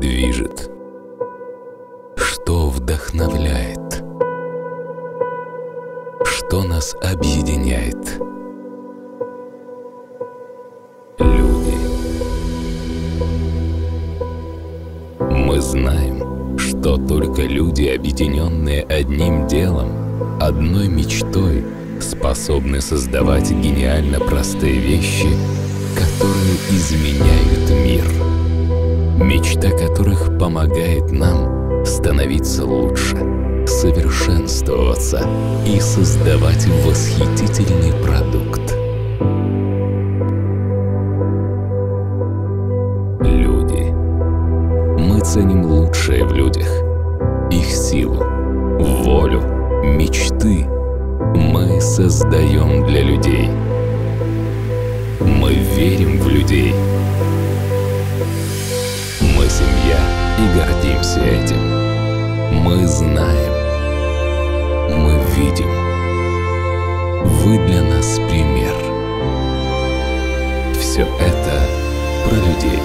движет? Что вдохновляет? Что нас объединяет? Люди. Мы знаем, что только люди, объединенные одним делом, одной мечтой, способны создавать гениально простые вещи, Мечта которых помогает нам становиться лучше, совершенствоваться и создавать восхитительный продукт. Люди. Мы ценим лучшее в людях. Их силу, волю, мечты мы создаем для людей. Мы верим в людей. И гордимся этим. Мы знаем. Мы видим. Вы для нас пример. Все это про людей.